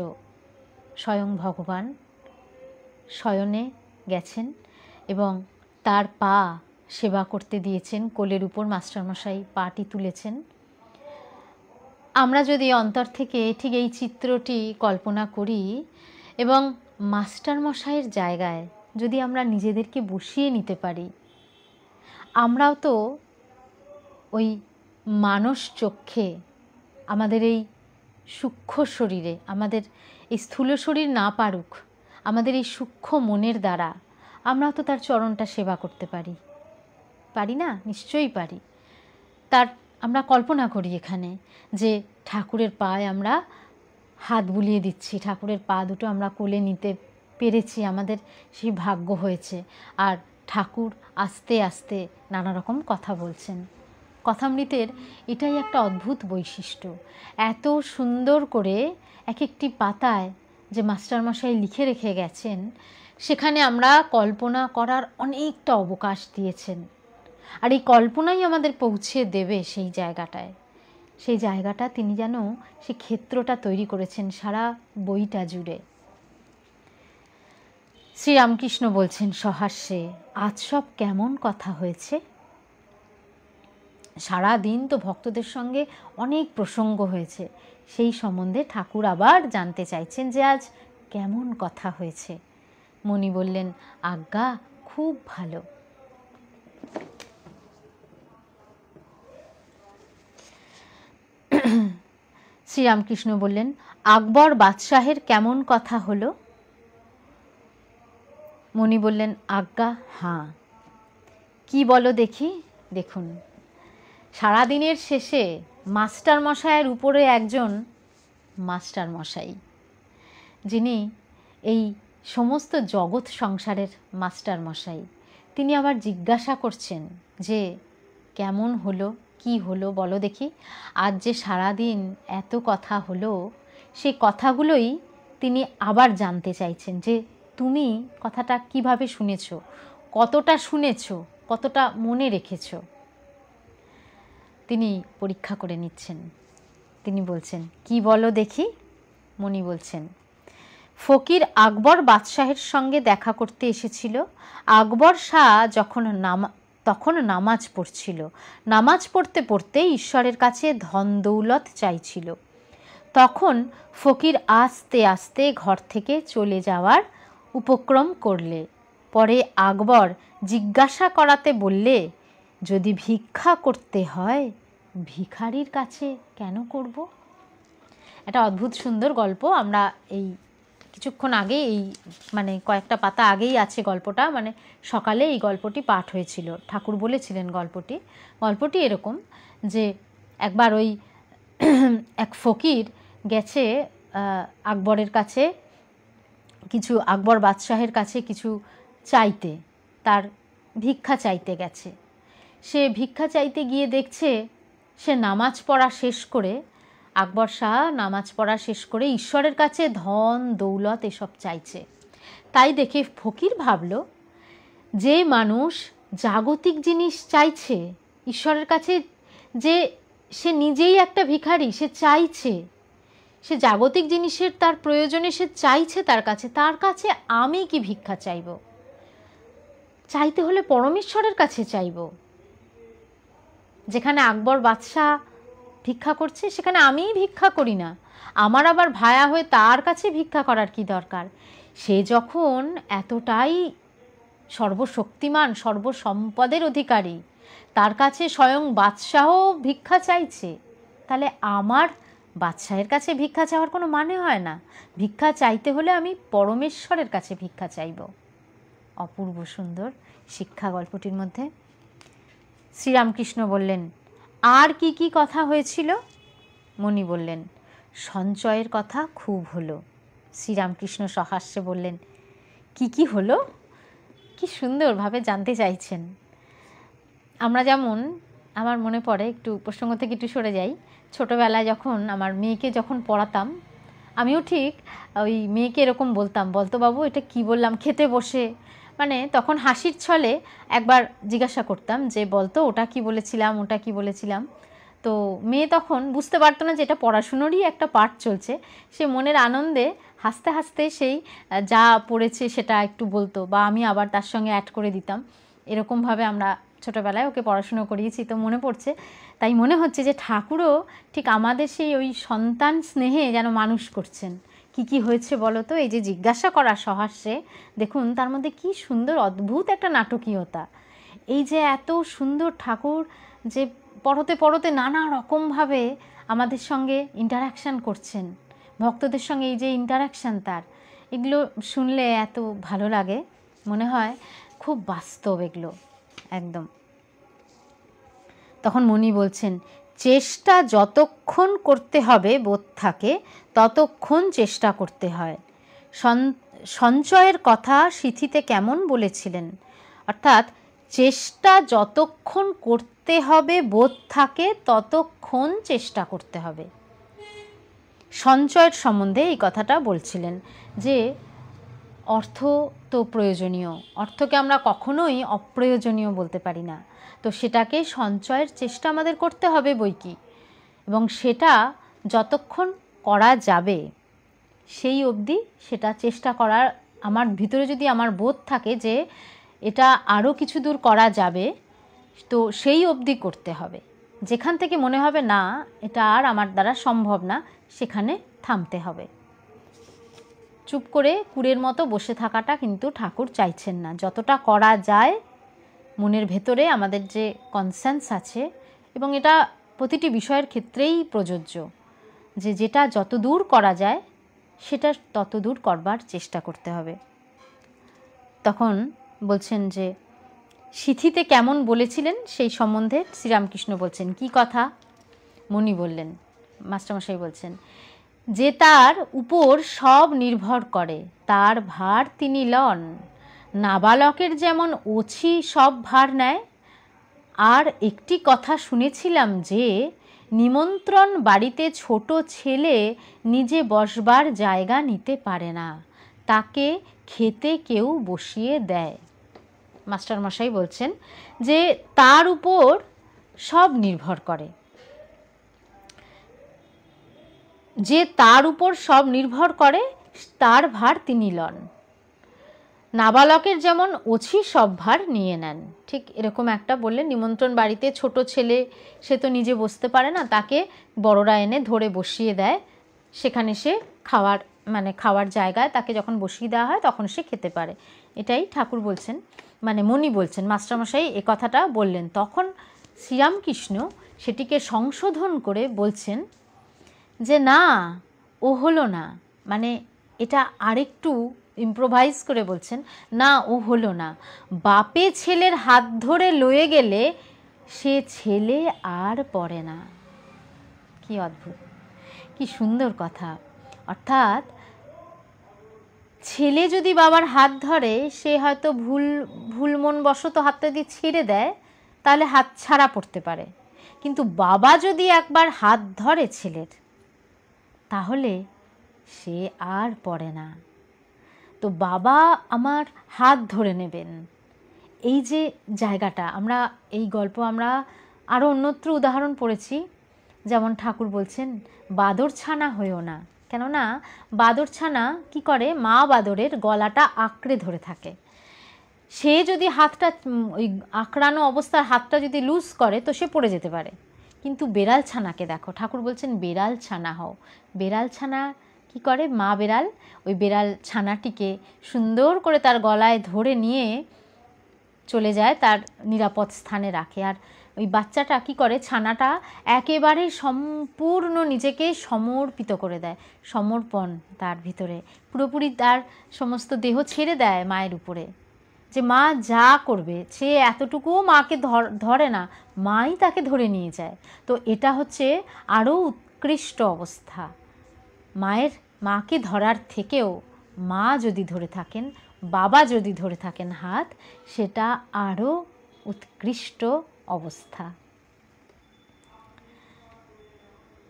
স্বয়ং ভগবান শয়নে গেছেন এবং তার পা সেবা করতে দিয়েছেন, কোলের উপর মাস্টারমশাই পাটি তুলেছেন। আমরা যদি অন্তর থেকে ঠিক এই চিত্রটি কল্পনা করি এবং মাস্টারমশাইয়ের জায়গায় যদি আমরা নিজেদেরকে বসিয়ে নিতে পারি, আমরাও তো ওই মানস চক্ষে আমাদের এই সূক্ষ্ম শরীরে, আমাদের এই স্থূল শরীর না পারুক, আমাদের এই সূক্ষ্ম মনের দ্বারা আমরাও তো তার চরণটা সেবা করতে পারি। পারি না? নিশ্চয়ই পারি। তার আমরা কল্পনা করি এখানে যে ঠাকুরের পায়ে আমরা হাত বুলিয়ে দিচ্ছি। ঠাকুরের পা দুটো আমরা কোলে নিতে পেরেছি। আমাদের সেই ভাগ্য হয়েছে। আর ঠাকুর আস্তে আস্তে নানা রকম কথা বলছেন। কথামৃতের এটাই একটা অদ্ভুত বৈশিষ্ট্য। এত সুন্দর করে এক একটি পাতায় যে মাস্টারমশাই লিখে রেখে গেছেন, সেখানে আমরা কল্পনা করার অনেকটা অবকাশ দিয়েছেন। আর এই কল্পনাই আমাদের পৌঁছে দেবে সেই জায়গাটায়। সেই জায়গাটা তিনি যেন সেই ক্ষেত্রটা তৈরি করেছেন সারা বইটা জুড়ে। শ্রীরামকৃষ্ণ বলছেন, সহাস্যে, আজ সব কেমন কথা হয়েছে? সারা দিন তো ভক্তদের সঙ্গে অনেক প্রসঙ্গ হয়েছে। সেই সম্বন্ধে ঠাকুর আবার জানতে চাইছেন যে আজ কেমন কথা হয়েছে। মণি বললেন, আজ্ঞা, খুব ভালো। শ্রীরামকৃষ্ণ বললেন, আকবর বাদশাহের কেমন কথা হলো? মণি বললেন, আজ্ঞা, হাঁ। কি বলো দেখি, দেখুন। সারাদিনের শেষে মাস্টার মশাইয়ের উপরে একজন মাস্টার মশাই যিনি এই সমস্ত জগৎ সংসারের মাস্টার মশাই তিনি আবার জিজ্ঞাসা করছেন যে, কেমন হলো? কি হলো বলো দেখি। আজ যে সারাদিন এত কথা হলো সেই কথাগুলোই তিনি আবার জানতে চাইছেন যে তুমি কথাটা কীভাবে শুনেছ, কতটা শুনেছ, কতটা মনে রেখেছ। তিনি পরীক্ষা করে নিচ্ছেন। তিনি বলছেন, কি বলো দেখি? মণি বলছেন, ফকির আকবর বাদশাহের সঙ্গে দেখা করতে এসেছিল। আকবর শাহ যখন নামা তখন নামাজ পড়ছিল। নামাজ পড়তে পড়তে ঈশ্বরের কাছে ধন দৌলত চাইছিল। তখন ফকির আস্তে আস্তে ঘর থেকে চলে যাওয়ার উপক্রম করলে। পরে আকবর জিজ্ঞাসা করাতে বললে, যদি ভিক্ষা করতে হয়, ভিখারির কাছে কেন করব? একটা অদ্ভুত সুন্দর গল্প। আমরা এই কিছুক্ষণ আগে এই মানে কয়েকটা পাতা আগেই আছে গল্পটা মানে সকালে এই গল্পটি পাঠ হয়েছিল। ঠাকুর বলেছিলেন গল্পটি। গল্পটি এরকম যে একবার ওই [clears throat] এক ফকির গেছে আকবরের কাছে, কিছু আকবর বাদশাহের কাছে কিছু চাইতে, তার ভিক্ষা চাইতে গেছে। সে ভিক্ষা চাইতে গিয়ে দেখছে, সে নামাজ পড়া শেষ করে আকবর শাহ নামাজ পড়া শেষ করে ঈশ্বরের কাছে ধন, দৌলত এসব চাইছে। তাই দেখে ফকির ভাবল, যে মানুষ জাগতিক জিনিস চাইছে, ঈশ্বরের কাছে যে সে নিজেই একটা ভিখারি, সে চাইছে, সে জাগতিক জিনিসের তার প্রয়োজনে সে চাইছে তার কাছে তার কাছে আমি কি ভিক্ষা চাইব? চাইতে হলে পরমেশ্বরের কাছে চাইব। যেখানে আকবর বাদশাহ ভিক্ষা করছে, সেখানে আমিই ভিক্ষা করি না। আমার আবার ভায়া হয়ে তার কাছে ভিক্ষা করার কি দরকার? সে যখন এতটাই সর্বশক্তিমান, সর্বসম্পদের অধিকারী, তার কাছে স্বয়ং বাদশাহ ভিক্ষা চাইছে, তাহলে আমার বাদশাহের কাছে ভিক্ষা চাওয়ার কোনো মানে হয় না। ভিক্ষা চাইতে হলে আমি পরমেশ্বরের কাছে ভিক্ষা চাইব। অপূর্ব সুন্দর শিক্ষা গল্পটির মধ্যে শ্রীরামকৃষ্ণ বললেন আর কি কি কথা হয়েছিল? মণি বললেন, সঞ্চয়ের কথা খুব হলো। শ্রীরামকৃষ্ণ সহাস্যে বললেন, কি কি হলো? কি সুন্দরভাবে জানতে চাইছেন। আমরা যেমন, আমার মনে পড়ে, একটু প্রসঙ্গ থেকে একটু সরে যাই। ছোটোবেলায় যখন আমার মেয়েকে যখন পড়াতাম, আমিও ঠিক ওই মেয়েকে এরকম বলতাম, বলতো বাবু, এটা কি বললাম? খেতে বসে। মানে তখন হাসির ছলে একবার জিজ্ঞাসা করতাম যে, বলতো, ওটা কি বলেছিলাম, ওটা কি বলেছিলাম? তো মেয়ে তখন বুঝতে পারতো না যে, এটা পড়াশুনোরই একটা পাঠ চলছে। সে মনের আনন্দে হাসতে হাসতে সেই যা পড়েছে সেটা একটু বলতো বা আমি আবার তার সঙ্গে অ্যাড করে দিতাম। এরকমভাবে আমরা ছোটোবেলায় ওকে পড়াশুনো করিয়েছি তো মনে পড়ছে। তাই মনে হচ্ছে যে, ঠাকুরও ঠিক আমাদের সেই ওই সন্তান স্নেহে যেন মানুষ করছেন। কি কি হয়েছে বলো তো? এই যে জিজ্ঞাসা করা সহাস্যে, দেখুন, তার মধ্যে কি সুন্দর, অদ্ভুত একটা নাটকীয়তা। এই যে এত সুন্দর ঠাকুর যে পড়তে পড়তে নানা রকমভাবে আমাদের সঙ্গে ইন্টারাকশান করছেন। ভক্তদের সঙ্গে এই যে ইন্টারাকশান তার, এগুলো শুনলে এত ভালো লাগে, মনে হয় খুব বাস্তব এগুলো, একদম। তখন মণি বলছেন চেষ্টা যতক্ষণ করতে হবে বোধ থাকে ততক্ষণ চেষ্টা করতে হয়। সঞ্চয়ের কথা সিথিতে কেমন বলেছিলেন? অর্থাৎ চেষ্টা যতক্ষণ করতে হবে বোধ থাকে ততক্ষণ চেষ্টা করতে হবে। সঞ্চয়ের সম্বন্ধে এই কথাটা বলছিলেন যে, অর্থ তো প্রয়োজনীয়। অর্থকে আমরা কখনোই অপ্রয়োজনীয় বলতে পারি না। তো সেটাকে সঞ্চয়ের চেষ্টা আমাদের করতে হবে বই কি? এবং সেটা যতক্ষণ করা যাবে, সেই অবধি সেটা চেষ্টা করার আমার ভিতরে যদি আমার বোধ থাকে যে এটা আরও কিছু দূর করা যাবে, তো সেই অবধি করতে হবে। যেখান থেকে মনে হবে না, এটা আর আমার দ্বারা সম্ভব না, সেখানে থামতে হবে। চুপ করে কুড়ের মতো বসে থাকাটা কিন্তু ঠাকুর চাইছেন না। যতটা করা যায় মনের ভেতরে আমাদের যে কনসেন্স আছে এবং এটা প্রতিটি বিষয়ের ক্ষেত্রেই প্রযোজ্য যে যেটা যত দূর করা যায়, সেটা তত দূর করবার চেষ্টা করতে হবে। তখন বলছেন যে, সিথিতে কেমন বলেছিলেন সেই সম্বন্ধে শ্রীরামকৃষ্ণ বলছেন, কি কথা? মণি বললেন, মাস্টারমশাই বলছেন, যে তার উপর সব নির্ভর করে, তার ভার তিনি লন। নাবালকের যেমন ওছি সব ভার নেয়, আর একটি কথা শুনেছিলাম যে, নিমন্ত্রণ বাড়িতে ছোট ছেলে নিজে বসবার জায়গা নিতে পারে না, তাকে খেতে কেউ বসিয়ে দেয়। মাস্টারমশাই বলছেন যে, তার উপর সব নির্ভর করে। যে তার উপর সব নির্ভর করে, তার ভার তিনি লন। নাবালকের যেমন ওছি সব ভার নিয়ে নেন। ঠিক এরকম একটা বললেন, নিমন্ত্রণ বাড়িতে ছোট ছেলে, সে তো নিজে বসতে পারে না, তাকে বড়রা এনে ধরে বসিয়ে দেয়। সেখানে সে খাওয়ার মানে খাওয়ার জায়গায় তাকে যখন বসিয়ে দেওয়া হয়, তখন সে খেতে পারে। এটাই ঠাকুর বলছেন মানে মণি বলছেন, মাস্টারমশাই এ কথাটা বললেন। তখন শ্রীরামকৃষ্ণ সেটিকে সংশোধন করে বলছেন যে, না, ও হলো না। মানে এটা আরেকটু ইম্প্রোভাইজ করে বলছেন, না, ও হলো না। বাপে ছেলের হাত ধরে লয়ে গেলে সে ছেলে আর পড়ে না। কি অদ্ভুত, কি সুন্দর কথা। অর্থাৎ ছেলে যদি বাবার হাত ধরে, সে হয়তো ভুল ভুল মন বশত হাতটা দিয়ে ছেড়ে দেয়, তাহলে হাত ছাড়া পড়তে পারে। কিন্তু বাবা যদি একবার হাত ধরে ছেলের, তাহলে সে আর পড়ে না। তো বাবা আমার হাত ধরে নেবেন। এই যে জায়গাটা, আমরা এই গল্প আমরা আরও অন্যত্র উদাহরণ পড়েছি। যেমন ঠাকুর বলছেন বাদর ছানা হয়েও না। কেননা বাদর ছানা কী করে? মা বাদরের গলাটা আঁকড়ে ধরে থাকে। সে যদি হাতটা, ওই আঁকড়ানো অবস্থার হাতটা যদি লুজ করে, তো সে পড়ে যেতে পারে। কিন্তু বেড়াল ছানাকে দেখো, ঠাকুর বলছেন বেড়াল ছানা হও। বেড়াল ছানা কি করে? মা বেড়াল, ওই বেড়াল ছানাটিকে সুন্দর করে তার গলায় ধরে নিয়ে চলে যায়, তার নিরাপদ স্থানে রাখে। আর ওই বাচ্চাটা কি করে? ছানাটা একেবারে সম্পূর্ণ নিজেকে সমর্পিত করে দেয়, সমর্পণ তার ভিতরে। পুরোপুরি তার সমস্ত দেহ ছেড়ে দেয় মায়ের উপরে। যে মা যা করবে, সে এতটুকুও মাকে ধরে না, মাই তাকে ধরে নিয়ে যায়। তো এটা হচ্ছে আরও উৎকৃষ্ট অবস্থা। মায়ের মাকে ধরার থেকেও মা যদি ধরে থাকেন, বাবা যদি ধরে থাকেন হাত, সেটা আরও উৎকৃষ্ট অবস্থা।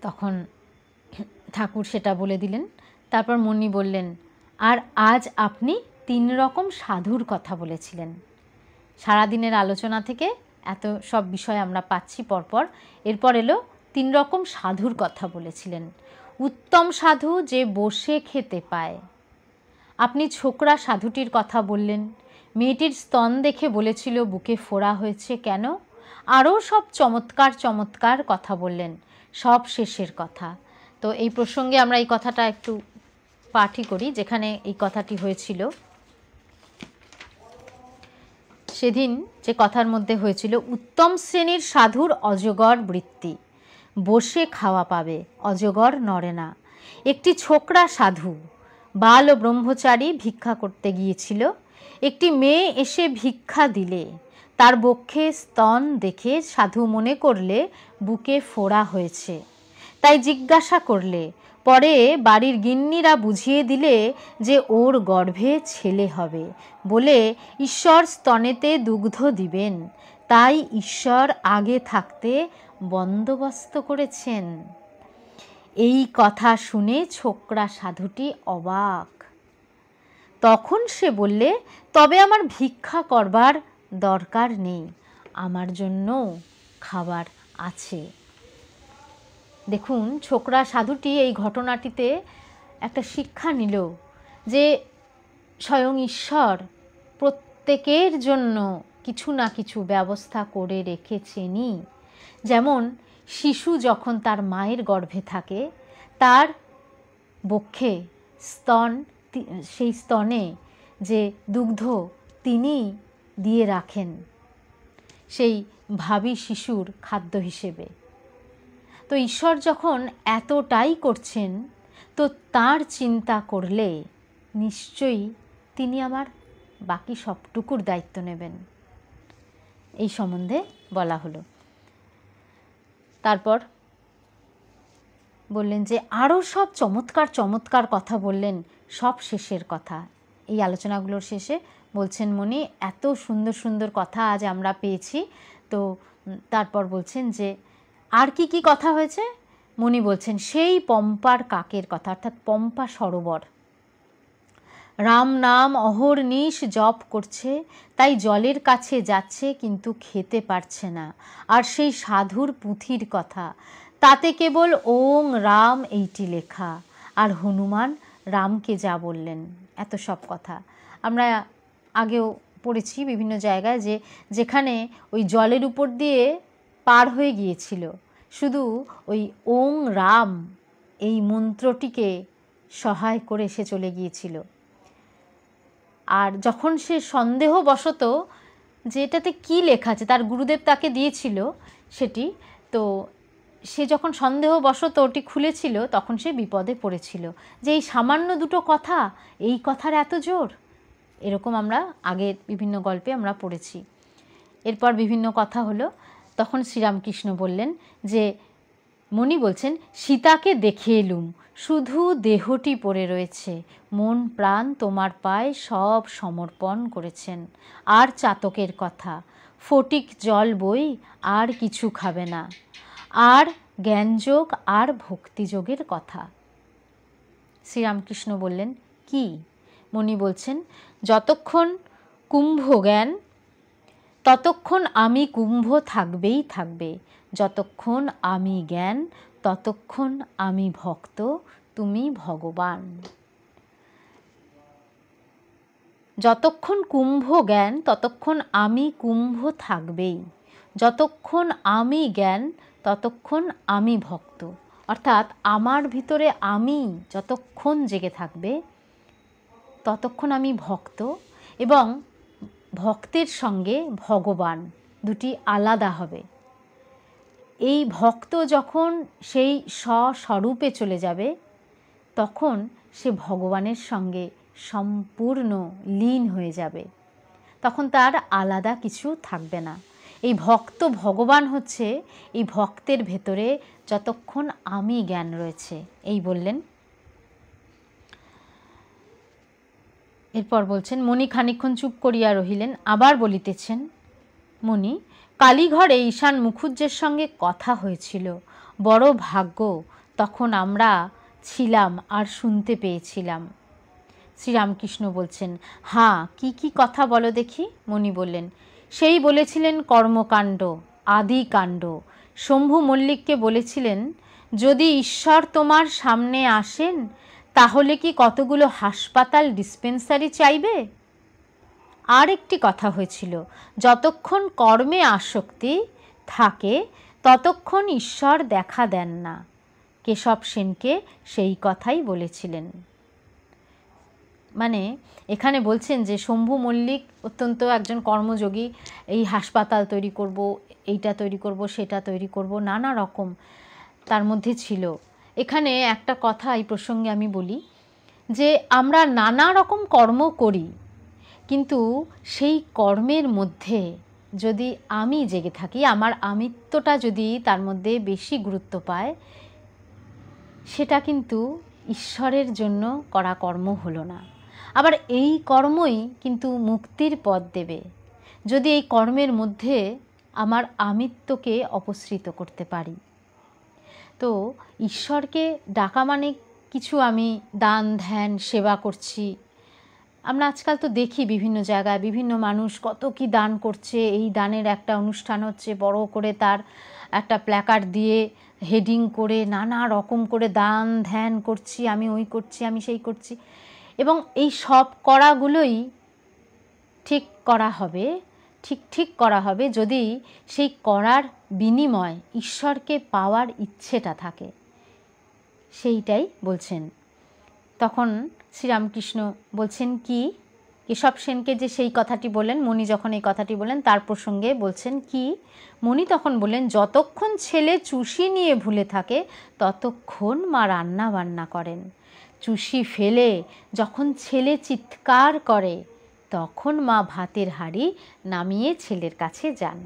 তখন ঠাকুর সেটা বলে দিলেন। তারপর মণি বললেন, আর আজ আপনি তিন রকম সাধুর কথা বলেছিলেন। সারাদিনের আলোচনা থেকে এত সব বিষয় আমরা পাচ্ছি পরপর। এরপর এলো তিন রকম সাধুর কথা বলেছিলেন। উত্তম সাধু যে বসে খেতে পায়। আপনি ছোকরা সাধুটির কথা বললেন। মেয়েটির স্তন দেখে বলেছিল, বুকে ফোড়া হয়েছে কেন? আরও সব চমৎকার চমৎকার কথা বললেন। সব শেষের কথা। তো এই প্রসঙ্গে আমরা এই কথাটা একটু পাঠই করি, যেখানে এই কথাটি হয়েছিল। সেদিন যে কথার মধ্যে হয়েছিল, উত্তম শ্রেণির সাধুর অজগর বৃত্তি। বসে খাওয়া পাবে, অজগর নড়ে না। একটি ছোকরা সাধু, বাল ও ব্রহ্মচারী ভিক্ষা করতে গিয়েছিল। একটি মেয়ে এসে ভিক্ষা দিলে। তার বক্ষে স্তন দেখে সাধু মনে করলে বুকে ফোড়া হয়েছে। তাই জিজ্ঞাসা করলে, পরে বাড়ির গিন্নিরা বুঝিয়ে দিলে যে ওর গর্ভে ছেলে হবে। বলে, ঈশ্বর স্তনেতে দুগ্ধ দিবেন। তাই ঈশ্বর আগে থাকতে বন্দোবস্ত করেছেন। এই কথা শুনে ছোকরা সাধুটি অবাক। তখন সে বললে, তবে আমার ভিক্ষা করবার দরকার নেই, আমার জন্য খাবার আছে। দেখুন, ছোকরা সাধুটি এই ঘটনাটিতে একটা শিক্ষা নিল যে স্বয়ং ঈশ্বর প্রত্যেকের জন্য কিছু না কিছু ব্যবস্থা করে রেখেছেনই। যেমন, শিশু যখন তার মায়ের গর্ভে থাকে, তার বক্ষে স্তন সেই স্তনে যে দুগ্ধ তিনি দিয়ে রাখেন, সেই ভাবি শিশুর খাদ্য হিসেবে। তো ঈশ্বর যখন এতটাই করছেন, তো তার চিন্তা করলে নিশ্চয়ই তিনি আমার বাকি সবটুকুর দায়িত্ব নেবেন। এই সম্বন্ধে বলা হলো। তারপর বললেন যে আরও সব চমৎকার চমৎকার কথা বললেন, সব শেষের কথা। এই আলোচনাগুলোর শেষে বলছেন মনি এত সুন্দর সুন্দর কথা আজ আমরা পেয়েছি। তো তারপর বলছেন যে, আর কি কি কথা হয়েছে? মনি বলছেন, সেই পম্পার কাকের কথা, অর্থাৎ পম্পা সরোবর। রাম নাম অহর্নিশ জপ করছে, তাই জলের কাছে যাচ্ছে কিন্তু খেতে পারছে না। আর সেই সাধুর পুঁথির কথা, তাতে কেবল ওং রাম এইটি লেখা। আর হনুমান রামকে যা বললেন, এত সব কথা। আমরা আগেও পড়েছি বিভিন্ন জায়গায় যে যেখানে ওই জলের উপর দিয়ে পার হয়ে গিয়েছিল, শুধু ওই ওং রাম এই মন্ত্রটিকে সহায় করে সে চলে গিয়েছিল। আর যখন সে সন্দেহ সন্দেহবশত যে এটাতে কী লেখা আছে, তার গুরুদেব তাকে দিয়েছিল সেটি, তো সে যখন সন্দেহ সন্দেহবশত ওটি খুলেছিল তখন সে বিপদে পড়েছিল। যে এই সামান্য দুটো কথা, এই কথার এত জোর? এরকম আমরা আগের বিভিন্ন গল্পে আমরা পড়েছি। এরপর বিভিন্ন কথা হলো। তখন শ্রীরামকৃষ্ণ বললেন যে মণি বলছেন, সীতাকে দেখে এলুম শুধু দেহটি পড়ে রয়েছে। মন প্রাণ তোমার পায়ে সব সমর্পণ করেছেন। আর চাতকের কথা, ফটিক জল বই আর কিছু খাবে না। আর জ্ঞানযোগ আর ভক্তিযোগের কথা। শ্রীরামকৃষ্ণ বললেন, কি? মণি বলছেন, যতক্ষণ কুম্ভ জ্ঞান, ততক্ষণ আমি কুম্ভ থাকবেই থাকবে। যতক্ষণ আমি জ্ঞান, ততক্ষণ আমি ভক্ত, তুমি ভগবান। যতক্ষণ কুম্ভ জ্ঞান, ততক্ষণ আমি কুম্ভ থাকবেই। যতক্ষণ আমি জ্ঞান, ততক্ষণ আমি ভক্ত। অর্থাৎ আমার ভিতরে আমি যতক্ষণ জেগে থাকবে, ততক্ষণ আমি ভক্ত এবং ভক্তের সঙ্গে ভগবান দুটি আলাদা হবে। এই ভক্ত যখন সেই স্বস্বরূপে চলে যাবে, তখন সে ভগবানের সঙ্গে সম্পূর্ণ লীন হয়ে যাবে। তখন তার আলাদা কিছু থাকবে না। এই ভক্ত ভগবান হচ্ছে এই ভক্তের ভেতরে যতক্ষণ আমি জ্ঞান রয়েছে, এই বললেন। এরপর বলছেন, মণি খানিক্ষণ চুপ করিয়া রহিলেন, আবার বলিতেছেন, মণি কালীঘরে ঈশান মুখুজ্জের সঙ্গে কথা হয়েছিল। বড় ভাগ্য, তখন আমরা ছিলাম আর শুনতে পেয়েছিলাম। শ্রীরামকৃষ্ণ বলছেন হ্যাঁ কি কি কথা বলো দেখি? মণি বললেন, সেই বলেছিলেন কর্মকাণ্ড আদি কাণ্ড শম্ভু মল্লিককে বলেছিলেন, যদি ঈশ্বর তোমার সামনে আসেন, তাহলে কি কতগুলো হাসপাতাল ডিসপেন্সারি চাইবে? আর একটি কথা হয়েছিল, যতক্ষণ কর্মে আসক্তি থাকে, ততক্ষণ ঈশ্বর দেখা দেন না। কেশব সেনকে সেই কথাই বলেছিলেন। মানে এখানে বলছেন যে শম্ভু মল্লিক অত্যন্ত একজন কর্মযোগী, এই হাসপাতাল তৈরি করব, এইটা তৈরি করব, সেটা তৈরি করব, নানা রকম তার মধ্যে ছিল। এখানে একটা কথা এই প্রসঙ্গে আমি বলি যে আমরা নানা রকম কর্ম করি কিন্তু সেই কর্মের মধ্যে যদি আমি জেগে থাকি, আমার আমিত্বটা যদি তার মধ্যে বেশি গুরুত্ব পায়, সেটা কিন্তু ঈশ্বরের জন্য করা কর্ম হলো না। আবার এই কর্মই কিন্তু মুক্তির পথ দেবে। যদি এই কর্মের মধ্যে আমার আমিত্বকে অপসৃত করতে পারি। তো ঈশ্বরকে ডাকা মানে কিছু আমি দান, ধ্যান, সেবা করছি আমরা আজকাল তো দেখি বিভিন্ন জায়গায় বিভিন্ন মানুষ কত কি দান করছে। এই দানের একটা অনুষ্ঠান হচ্ছে বড় করে তার একটা প্ল্যাকার্ড দিয়ে হেডিং করে নানা রকম করে দান ধ্যান করছি, আমি ওই করছি, আমি সেই করছি। এবং এই সব করাগুলোই ঠিক করা হবে, ঠিক ঠিক করা হবে যদি সেই করার বিনিময় ঈশ্বরকে পাওয়ার ইচ্ছেটা থাকে। সেইটাই বলছেন। তখন শ্রীরামকৃষ্ণ বলছেন, কি? কেশব সেনকে যে সেই কথাটি বলেন মণি যখন এই কথাটি বলেন তার প্রসঙ্গে বলছেন, কি? মণি তখন বললেন, যতক্ষণ ছেলে চুষি নিয়ে ভুলে থাকে, ততক্ষণ মা রান্না বান্না করেন। চুষি ফেলে, যখন ছেলে চিৎকার করে, তখন মা ভাতের হাঁড়ি নামিয়ে ছেলের কাছে যান।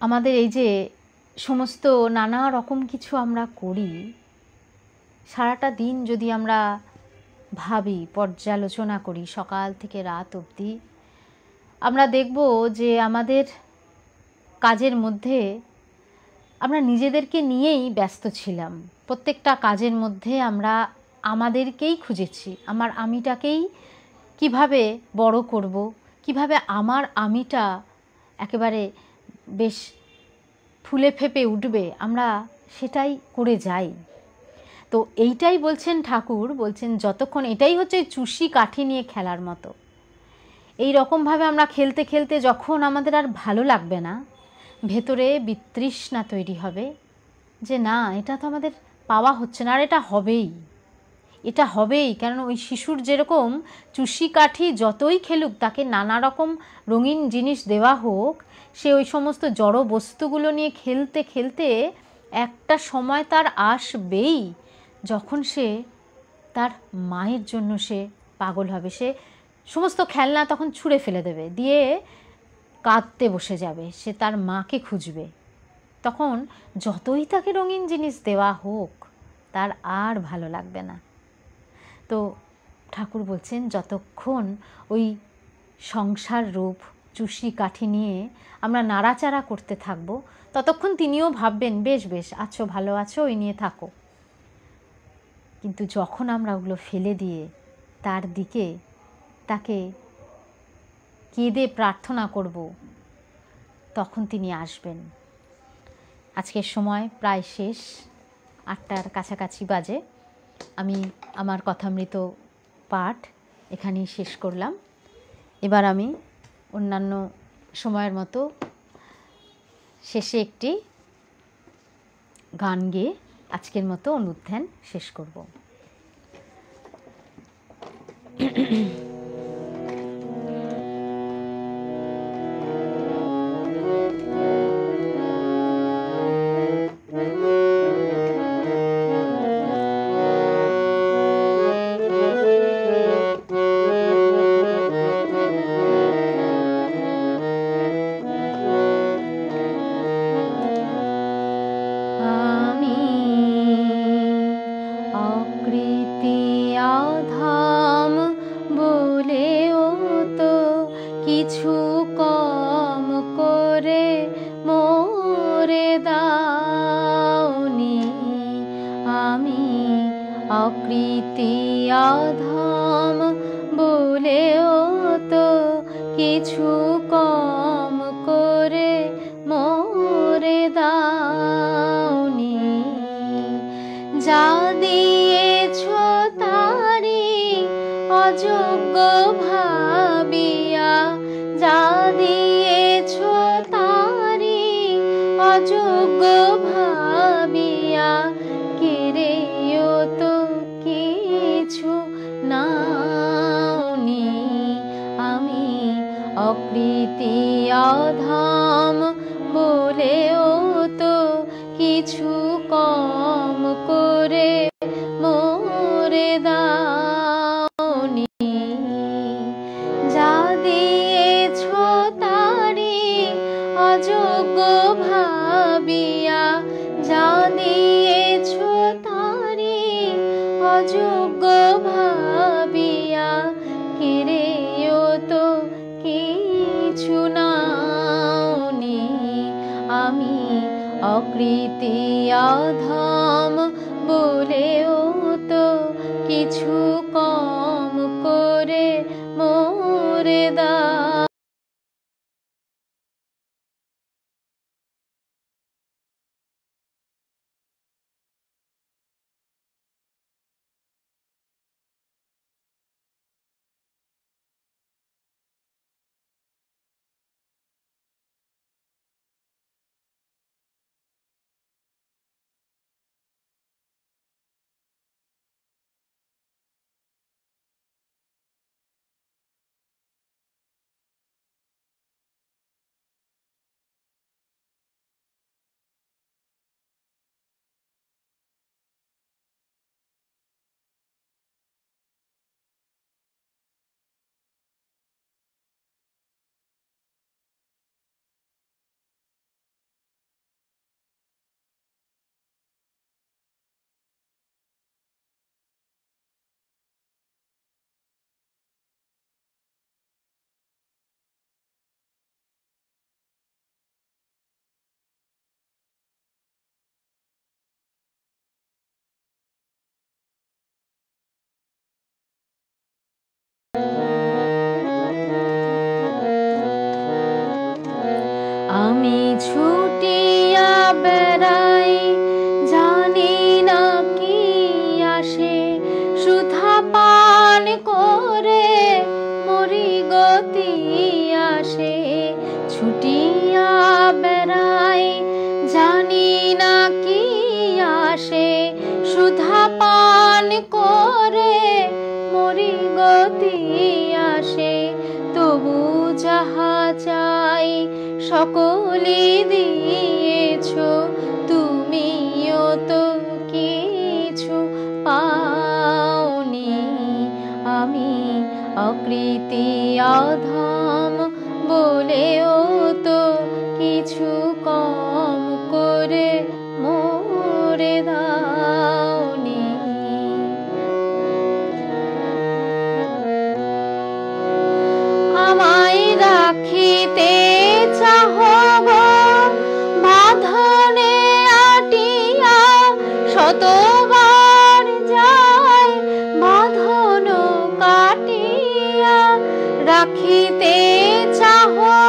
আমাদের এই যে সমস্ত নানা রকম কিছু আমরা করি সারাটা দিন যদি আমরা ভাবি, পর্যালোচনা করি, সকাল থেকে রাত অবধি, আমরা দেখব যে আমাদের কাজের মধ্যে আমরা নিজেদেরকে নিয়েই ব্যস্ত ছিলাম। প্রত্যেকটা কাজের মধ্যে আমরা আমাদেরকেই খুঁজেছি। আমার আমিটাকেই কীভাবে বড় করব? কীভাবে আমার আমিটা একেবারে বেশ ফুলে ফেপে উঠবে? আমরা সেটাই করে যাই। তো এইটাই বলছেন ঠাকুর, বলছেন যতক্ষণ এটাই হচ্ছে চুষি কাঠি নিয়ে খেলার মতো। এই রকমভাবে আমরা খেলতে খেলতে যখন আমাদের আর ভালো লাগবে না, ভেতরে বিতৃষ্ণা তৈরি হবে যে না, এটা তো আমাদের পাওয়া হচ্ছে না, আর এটা হবেই। এটা হবেই কারণ ওই শিশুর যেরকম চুষি কাঠি যতই খেলুক, তাকে নানা রকম রঙিন জিনিস দেওয়া হোক, সে ওই সমস্ত জড় বস্তুগুলো নিয়ে খেলতে খেলতে একটা সময় তার আসবেই। যখন সে তার মায়ের জন্য সে পাগল হবে, সে সমস্ত খেলনা তখন ছুঁড়ে ফেলে দেবে, দিয়ে কাঁদতে বসে যাবে, সে তার মাকে খুঁজবে। তখন যতই তাকে রঙিন জিনিস দেওয়া হোক, তার আর ভালো লাগবে না। তো ঠাকুর বলছেন, যতক্ষণ ওই সংসার রূপ, চুষি কাঠি নিয়ে আমরা নাড়াচাড়া করতে থাকব, ততক্ষণ তিনিও ভাববেন, বেশ বেশ, আছো, ভালো আছো, ওই নিয়ে থাকো। কিন্তু যখন আমরা ওগুলো ফেলে দিয়ে তার দিকে তাকে কেঁদে প্রার্থনা করব, তখন তিনি আসবেন। আজকের সময় প্রায় শেষ, আটটার কাছাকাছি বাজে। আমি আমার কথামৃত পাঠ এখানেই শেষ করলাম। এবার আমি অন্যান্য সময়ের মতো শেষে একটি গান গেয়ে আজকের মতো অনুধ্যান শেষ করব। অকৃতি আধাম বলেও তো কিছু সকলে দিয়েছ তুমিও তো কিছু পাওনি। আমি অকৃতি অধম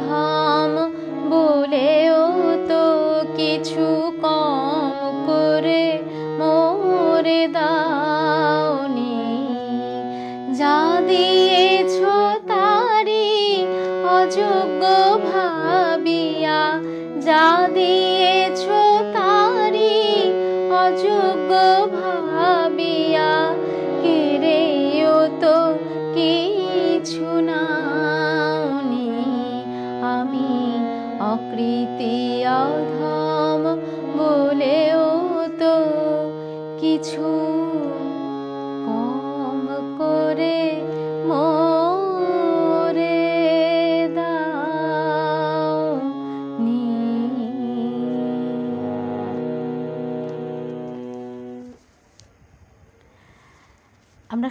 অধম বলেও তো কিছু কম করে মোরে দাওনি। যা দিয়েছ তারি অযোগ্য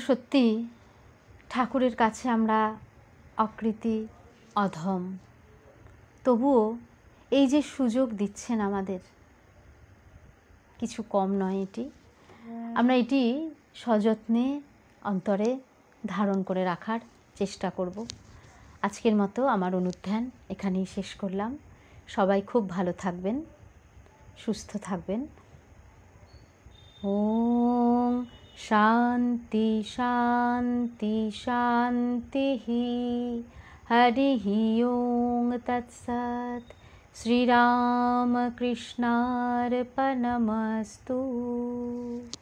সত্যি ঠাকুরের কাছে আমরা অকৃতি, অধম। তবুও এই যে সুযোগ দিচ্ছেন আমাদের, কিছু কম নয় এটি। আমরা এটি সযত্নে, অন্তরে ধারণ করে রাখার চেষ্টা করব। আজকের মতো আমার অনুধ্যান এখানেই শেষ করলাম। সবাই খুব ভালো থাকবেন, সুস্থ থাকবেন। ওম शान्ति शान्ति शान्तिः। हरिः ॐ तत्सत्। श्रीरामकृष्णार्पणमस्तु।